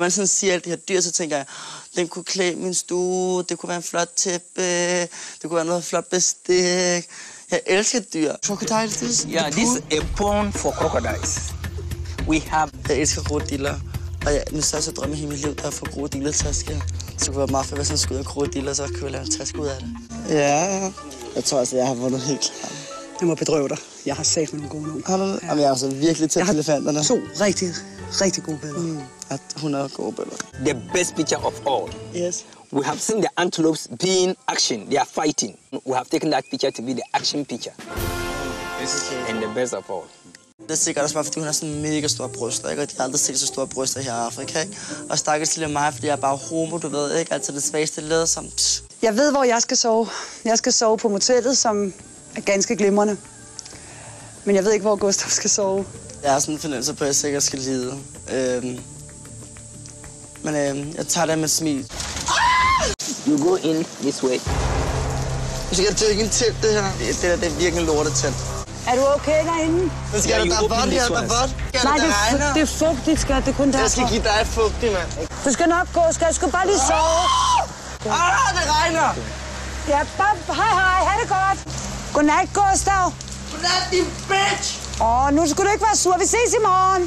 man sådan siger alt det her dyr, så tænker jeg, den kunne klæde min stue, det kunne være en flot tæppe, det kunne være noget flot bestik. Jeg elsker dyr. Crocodiles, Yeah, this is a pond for crocodiles. We have Jeg elsker krokodiller. Og jeg, min største drøm i mit liv, der er at få krokodilletasker. Så det kunne være meget fedt, hvis jeg skulle ud af krokodiller, så kunne jeg lave en taske ud af det. Ja, jeg tror altså, jeg har vundet helt klart. Jeg må bedrøve dig. Jeg har sagt med nogle gode nogle. Har du det? Jamen, jeg er altså virkelig tæt til har elefanterne. to rigtig, rigtig gode billeder. Mm. At 100 gode billeder. the best picture of all. Yes. We have seen the antelopes being action. They are fighting. We have taken that picture to be the action picture. And the best of all. Det er sikkert også bare, fordi hun har sådan mega store bryster, ikke? Og de har aldrig set så store bryster her i Afrika, ikke? Og stakkels lille mig, fordi jeg er bare homo, du ved, ikke? Altså det svageste led, som... Jeg ved, hvor jeg skal sove. Jeg skal sove på motellet, som er ganske glimrende. Men jeg ved ikke, hvor Gustav skal sove. Jeg har sådan en fornemmelse på, at jeg sikkert skal lide. Øhm. Men øhm, jeg tager det med smil. You go in this way. Skal jeg dykke en telt, det her. Det, det der, det er virkelig lortet telt. Er du okay derinde? Men skal Ja, open vådt der er vådt. Nej, det, er, regner? det er fugtigt, skat. Det er kun Jeg derfor. skal give dig et fugtigt, mand. Du skal nok gå, skat. Du skal bare lige sove. Ah, det regner! Ja, bare, hej, hej. Ha' det godt. Godnat, Gustav. Godnat, din bitch! Åh, nu skal du ikke være sur. Vi ses i morgen.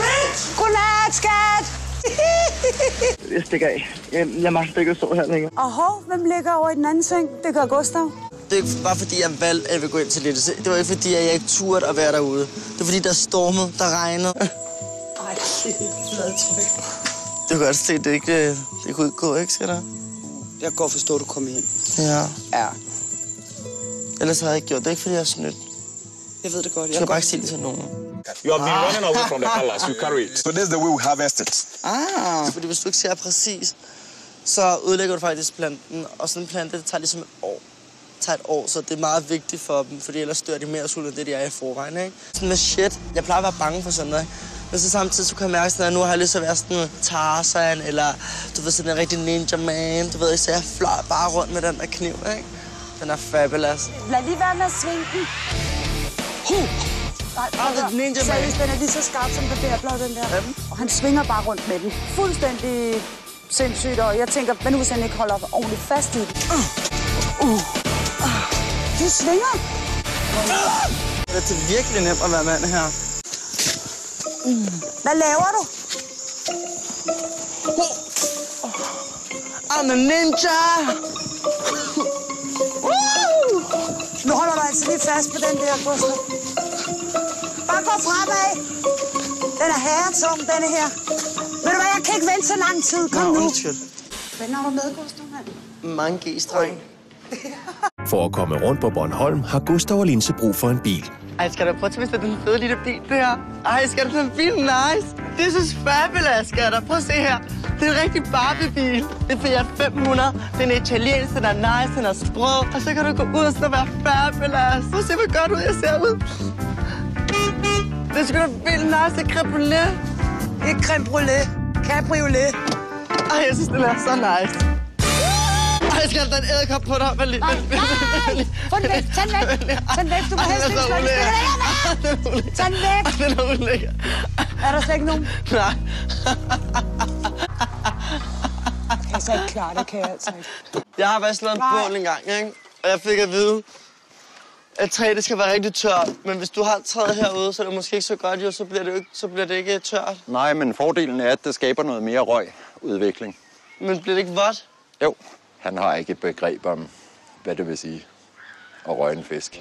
Bitch! Godnat, skat. Jeg stikker af. Jeg, jeg magter ikke at stå her længere. Og hov, hvem ligger over i den anden seng? Det gør Gustav. Det er ikke bare fordi, jeg valgte, at jeg vil gå ind til lidt. Det var ikke fordi, at jeg ikke turde at være derude. Det var fordi, der stormede, der regnede. Ej, det er. Du kan godt se, det ikke øh, det kunne ikke gå, ikke, skal der? Jeg kan godt forstå, at du kom ind. Ja. Ja, Ellers havde jeg ikke gjort det. Det er ikke, fordi jeg er snydt. jeg ved det godt. Jeg skal bare ikke sige det til nogen. You have been running away from the palace. You carry it. So that's the way we harvest it. Ah. Fordi hvis du ikke ser præcis, så ødelægger du faktisk planten. Og sådan en plante, det tager ligesom et år. Det tager et år, så det er meget vigtigt for dem, fordi ellers dør de mere sultne, end det de er i forvejen, ikke? Sådan med shit, jeg plejer at være bange for sådan noget? Men så samtidig så kan jeg mærke sådan, at nu har jeg lyst til at være sådan en Tarzan, eller du ved, sådan en rigtig ninja man, du ved, ikke? så jeg fløj bare rundt med den der kniv, ikke? Den er fabulous. Lad lige være med at svinge den. Huh. Nej, Ah, det er Ninja. Seriøst, den er lige så skarp som papirblad, den der. Og han svinger bare rundt med den. Fuldstændig sindssygt, og jeg tænker, hvad nu hvis han ikke holder ordentligt fast i den? Uh. Uh. Du svinger. Det er virkelig nemt at være mand her. Hvad laver du? I'm a ninja! Lige fast på den der, Gustav. Bare gå fremad. Den er herretung, denne her. Ved du hvad, jeg kan ikke vente så lang tid. Kom Nå, nu. undskyld. Hvad når du med, Gustav, mand? Mange G-streng. For at komme rundt på Bornholm har Gustav og Linse brug for en bil. Ej, skal du prøve at vise den fede lille bil, det her? Ej, skal du den bil? Nice. This is fabulous, skal der. Prøv at se her. Det er en rigtig Barbie-bil. Det er Fiat 500. Den er italiensk, den er nice, den er sprød. Og så kan du gå ud og så være fabulous. Prøv se, hvor godt ud jeg ser ud. Det er sgu da vildt nice. Det er creme brulee. Ikke creme brulee. Cabriolet. Ej, jeg synes, den er så nice. Ej, skal der en æderkop på dig? Lige. Nej, nej! Få den væk! Tag den væk! Tag den væk! Du må helst ikke er slå den. ulækker. Tag den væk! Den er ulækker. Er der slet ikke nogen? Nej. Jeg kan så ikke klare det, kan jeg altså ikke. Jeg har været slået en bål en gang, ikke? Og jeg fik at vide, at træet det skal være rigtig tørt. Men hvis du har træet herude, så er det måske ikke så godt, jo, så bliver det, jo ikke, så bliver det ikke tørt. Nej, men fordelen er, at det skaber noget mere røgudvikling. Men bliver det ikke vådt? Jo, han har ikke et begreb om, hvad det vil sige at røge en fisk.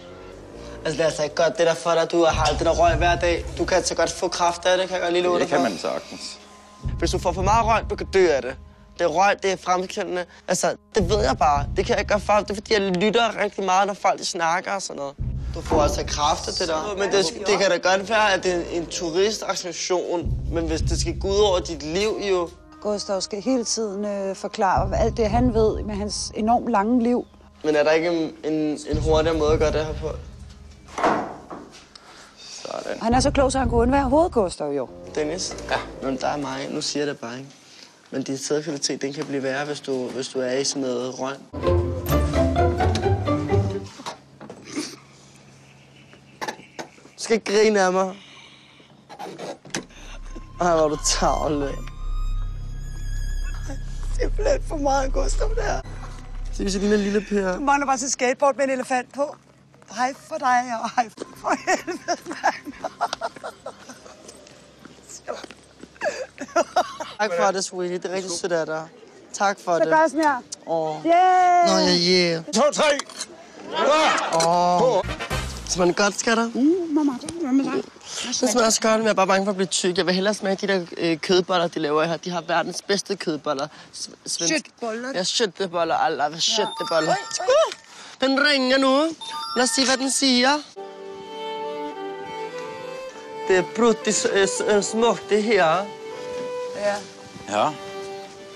Altså, det er altså ikke godt, det der for dig, du har holdt den der røg hver dag. Du kan altså godt få kraft af det, kan jeg godt lige love Det dig kan for. man sagtens. Hvis du får for meget røg, du kan dø af det. Det er røg, det er fremkaldende. Altså, det ved jeg bare. Det kan jeg ikke gøre for. Det er fordi, jeg lytter rigtig meget, når folk de snakker og sådan noget. Du får altså kraft af det der. Men det, det kan da godt være, at det er en, en turistattraktion. Men hvis det skal gå ud over dit liv, jo... Gustav skal hele tiden øh, forklare alt det, han ved med hans enormt lange liv. Men er der ikke en, en, en hurtigere måde at gøre det her på? Han er så klog, så han kunne undvære hovedet, Gustav, jo. Dennis? Ja. Men der er mig. Nu siger jeg det bare, ikke? Men din sædkvalitet, den kan blive værre, hvis du, hvis du er i sådan noget røg. Du skal ikke grine af mig. Ej, hvor er du tavle. simpelthen for meget, Gustav, der. Så vi ser ligner lille Per. Du mangler bare til skateboard med en elefant på. Hej for dig, og hej for helvede, mand. Tak for det, sweetie. Det er rigtig sødt af dig. Tak for Så det. gør jeg sådan her. Åh. Yeah! Nå, ja, yeah. To, tre. Smager den godt, skatter? Uh, mamma, hvad med dig? Det smager også godt, men jeg er bare bange for at blive tyk. Jeg vil hellere smage de der øh, kødboller, de laver her. De har verdens bedste kødboller. Svensk- Köttboller? Ja, köttboller. Alla köttboller. Uh, den ringer nu. Lad os se, hvad den siger. Det er brudt øh, smukt, det her. Ja. Ja,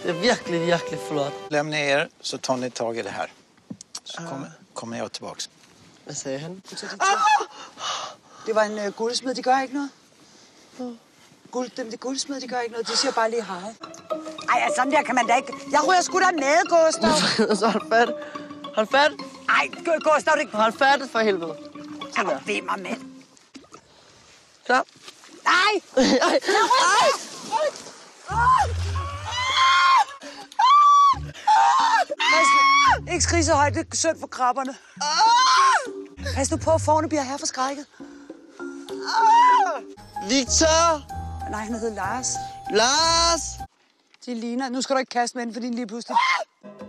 Det er virkelig, virkelig flot. lämna er så tar ni tag i det här. Så kommer, kommer jag tillbaks. Hvad sagde han? Det var en øh, guldsmed, de gør ikke noget. Guld, dem, de guldsmed, de gør ikke noget. De siger bare lige hej. Ej, sådan der kan man da ikke. Jeg ryger sgu da med, Gustav. Så hold fat. Hold fat. Ej, Gu- Gustav, det Hold fat for helvede. Sådan der. ved mig, mand. Klar? Nej! Ej, ej. Pas nu. Ikke skrige så højt, det er synd for krabberne. Pas nu på, forne bliver her forskrækket. Victor! Nej, han hedder Lars. Lars! De ligner. Nu skal du ikke kaste med den, fordi den lige pludselig...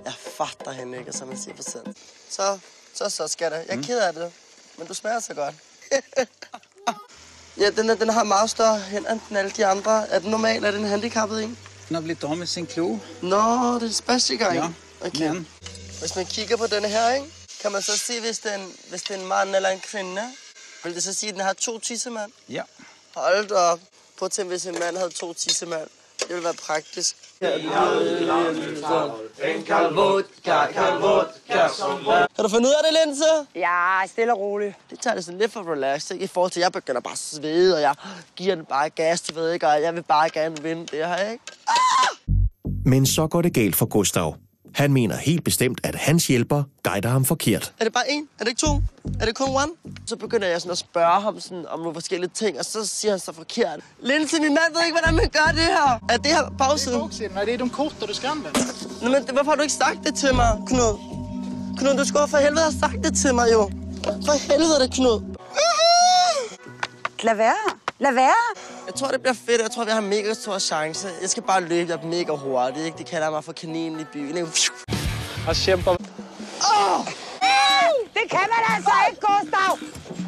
Jeg fatter hende ikke, som man siger på sent. Så, så, så skal det. Jeg er ked af det, men du smager så godt. ja, den, er, den har meget større hænder end alle de andre. Er den normal? Er den handicappet en? Den har blivit av med sin klo. Nå, det er spastikeren. Ja, Okay. men Hvis man kigger på denne her, ikke? kan man så se, hvis det, er en, hvis det er en mand eller en kvinde. Vil det så sige, at den har to tissemand? ja. Hold op. Prøv at tænke, hvis en mand havde to tissemand. Det ville være praktisk. Har du fundet ud af det, Linse? Ja, stille og roligt. Det tager det sådan lidt for relaxed, ikke? I forhold til, at jeg begynder bare at svede, og jeg giver den bare gas, du ved ikke, og jeg vil bare gerne vinde det her, ikke? Men så går det galt for Gustav. Han mener helt bestemt, at hans hjælper guider ham forkert. Er det bare en? Er det ikke to? Er det kun one? Så begynder jeg sådan at spørge ham sådan om nogle forskellige ting, og så siger han så forkert. Linse, min mand ved ikke, hvordan man gør det her. Er det her bagsiden? Nej, det är de korta du ska använda. Nå, men det- hvorfor har du ikke sagt det til mig, Knud? Knud, du skulle for helvede have sagt det til mig, jo. For helvede, det, Knud. Lad være. Lad være. Jeg tror, det bliver fedt. Jeg tror, vi har en mega stor chance. Jeg skal bare løbe. Jeg er mega hurtig, ikke? De kalder mig for kaninen i byen. ikke? Han kämpar. Det kan man altså ikke, Gustav.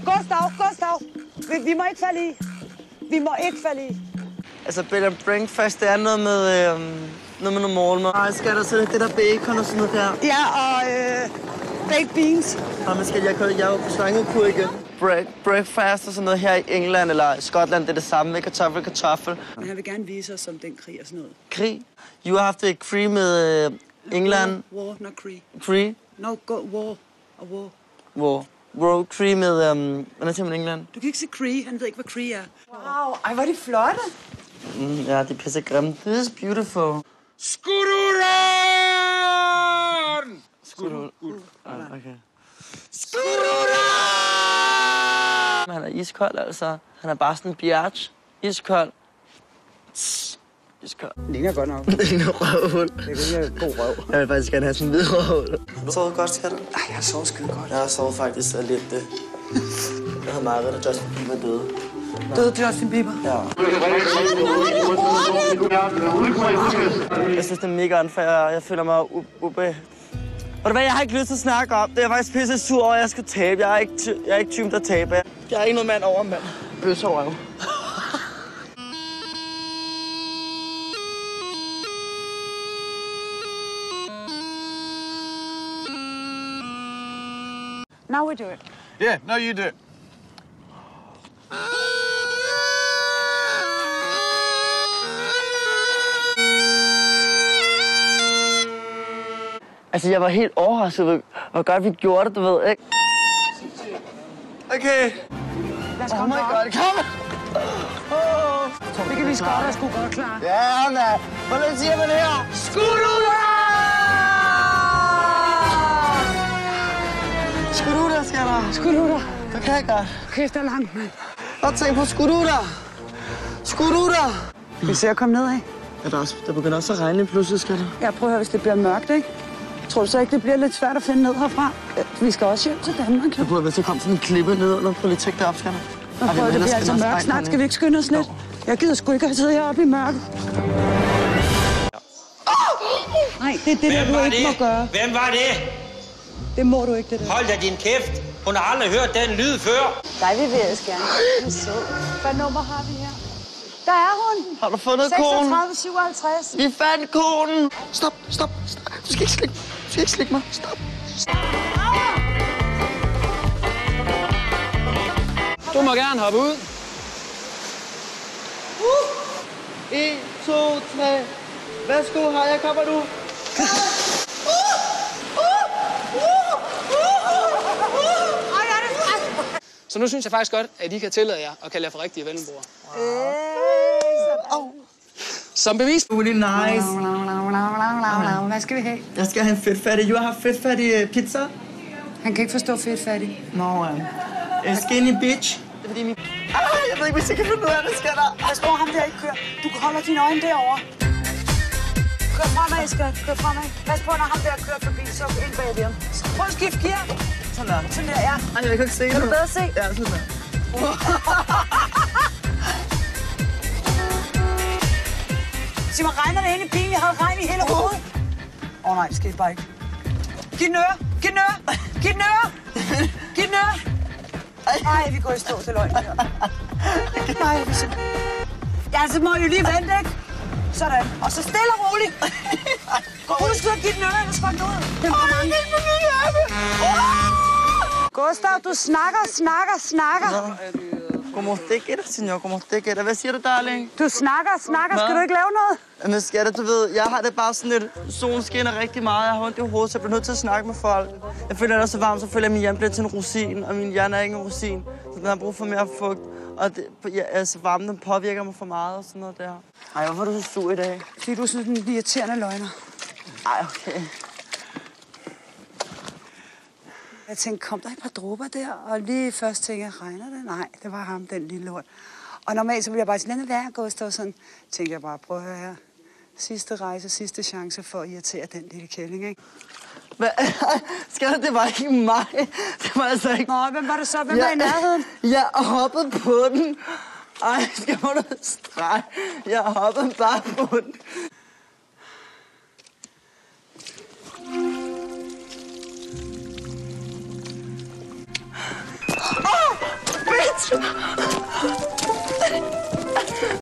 Gustav, Gustav. Vi, vi må ikke falde i. Vi må ikke falde i. Altså, bed and breakfast, det er noget med, øhm, noget med noget morgenmad. Ej, skal der så det der bacon og sådan noget der? Ja, og øh, baked beans. Og man skal, jeg, jeg er jo på slangekur igen. Break, breakfast og sådan noget her i England eller Skotland, det er det samme med kartoffel, kartoffel. Men han vil gerne vise os om den krig og sådan noget. Krig. You have to agree med øh, England. War, war not krig. Agree. No, go, war. Og war. Wow. World Cree med, øhm, hvordan siger man England? Du kan ikke se Cree. Han ved ikke, hvad Cree er. Wow. Ej, hvor er de flotte. Mm, ja, det er pisse grimme. This is beautiful. Skururan! Skurur. Ah, okay. Han er iskold, altså. Han er bare sådan en biatch. Iskold. Tss. Iskold. Det ligner godt nok. Det er en røvhul. Det er god røv. Jeg vil faktisk gerne have sådan en hvid røvhul. Du sovet godt, skat? Ej, jeg har sovet skide godt. Jeg har sovet faktisk af lidt det. Jeg havde meget at Justin Bieber døde. Døde Justin Bieber? Ja. Jeg synes, det er mega unfair. Jeg føler mig u- ube... Og det hvad, jeg har ikke lyst til at snakke om det. Jeg er faktisk pisse sur over, at jeg skal tabe. Jeg er ikke, ty- jeg er ikke typen, der taber. Jeg er ikke noget mand over, mand. Bøs over jo. Now we do it. Yeah, no, you do it. Altså, jeg var helt overrasket, hvor, hvor godt vi gjorde det, du ved, ikke? Okay. Lad os Oh komme my op. god, kom! Det kan vi godt, jeg skulle godt klar. Ja, mand. Hvordan siger man det her? Skududa! Skududa, skal der. Skududa. Det kan jeg godt. Kæft, der er langt, mand. Og tænk på skududa. Skududa. Vi ser at komme ned af. Ja, der, er også, der begynder også at regne pludselig, skal det. Jeg prøver at høre, hvis det bliver mørkt, ikke? Tror du så ikke, det bliver lidt svært at finde ned herfra? Vi skal også hjem til Danmark. Jeg prøver, hvis der kom sådan en klippe ned under. Prøv lige at tjekke det op, skal Jeg prøver, det bliver altså mørkt. Snart skal vi ikke skynde os lidt. Jeg gider sgu ikke at sidde heroppe i mørket. Nej, det er det, der du ikke det? må gøre. Hvem var det? Det må du ikke, det der. Hold da din kæft. Hun har aldrig hørt den lyd før. Dig vil vi ellers gerne. Er sød. Hvad nummer har vi her? Der er hun. Har du fundet konen? 36, 57. Vi fandt konen! Stop, stop, stop. Du skal ikke slikke mig. Du skal ikke slikke mig. Stop. Du må gerne hoppe ud. Uh! 1, 2, 3. Værsgo, her jeg kommer nu. Så nu synes jeg faktisk godt, at I kan tillade jer at kalde jer for rigtige vennebror. Som bevis. Really nice. Hvad skal vi have? Jeg skal have en fedtfattig. Du har fedtfattig øh, pizza? Han kan ikke forstå fedtfattig. Nå, uh, skinny bitch. Det er fordi min... Ah, jeg ved ikke, hvis jeg kan finde ud af det, skal der. Pas på ham der ikke kører. Du holder dine øjne derovre. Kør fremad, skat. Kør fremad. Pas på, når ham der kører forbi, så ind bag ved ham. Prøv at skifte gear. Sådan der. Sådan der, ja. Ej, jeg kan ikke se Kan du det. bedre se? Ja, sådan der. Sig mig, regner det ind i bilen? Jeg havde regn i hele hovedet. Åh oh, nej, det skete bare ikke. Giv den øre. Giv den øre. Giv den øre. Giv den øre. Nej, vi går i stå til løgn. Nej, vi simpelthen... Ja, så må I jo lige vente, ikke? Sådan. Og så stille og roligt. Husk at give den øre, ellers går den ud. Den er for mange. Gustav, du snakker, snakker, snakker. Como te quieres, señor. Como te quieres. Hvad siger du, darling? Du snakker, snakker. Skal du ikke lave noget? Jamen, skal det, du ved, jeg har det bare sådan lidt, solen skinner rigtig meget, jeg har ondt i hovedet, så jeg bliver nødt til at snakke med folk. Jeg føler, det er så varmt, så føler jeg, at min hjerne bliver til en rosin, og min hjerne er ikke en rosin. Så den har brug for mere fugt. Og det, ja, altså, varmen den påvirker mig for meget og sådan noget der. Ej, hvorfor er du så sur i dag? Fordi du er sådan en irriterende løgner. Ej, okay. Jeg tænkte, kom der et par dråber der? Og lige først tænkte jeg, regner det? Nej, det var ham, den lille lort. Og normalt så ville jeg bare sige, lad være, Gustav. Sådan tænkte jeg bare, prøv at høre her. Sidste rejse, sidste chance for at irritere den lille kælling, ikke? Hvad? Skal det var ikke mig. Det var altså ikke... Nå, hvem var det så? Hvem var i nærheden? Jeg hoppede på den. Ej, skal du strege? Jeg hoppede bare på den. あっ。